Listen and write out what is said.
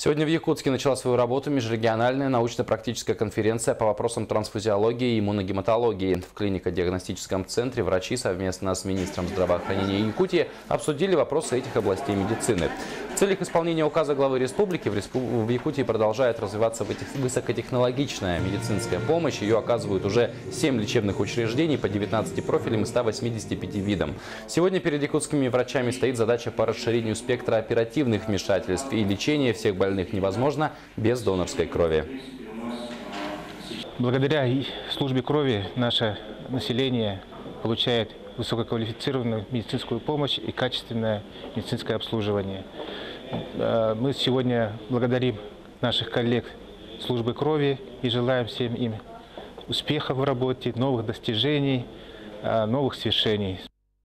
Сегодня в Якутске начала свою работу межрегиональная научно-практическая конференция по вопросам трансфузиологии и иммуногематологии. В клинико-диагностическом центре врачи совместно с министром здравоохранения Якутии обсудили вопросы этих областей медицины. В целях исполнения указа главы республики в, респу... в Якутии продолжает развиваться высокотехнологичная медицинская помощь. Ее оказывают уже 7 лечебных учреждений по 19 профилям и 185 видам. Сегодня перед якутскими врачами стоит задача по расширению спектра оперативных вмешательств и лечения всех больных невозможно без донорской крови. Благодаря службе крови наше население получает высококвалифицированную медицинскую помощь и качественное медицинское обслуживание. Э, мы сегодня благодарим наших коллег службы крови и желаем всем им успехов в работе, новых достижений, э, новых свершений.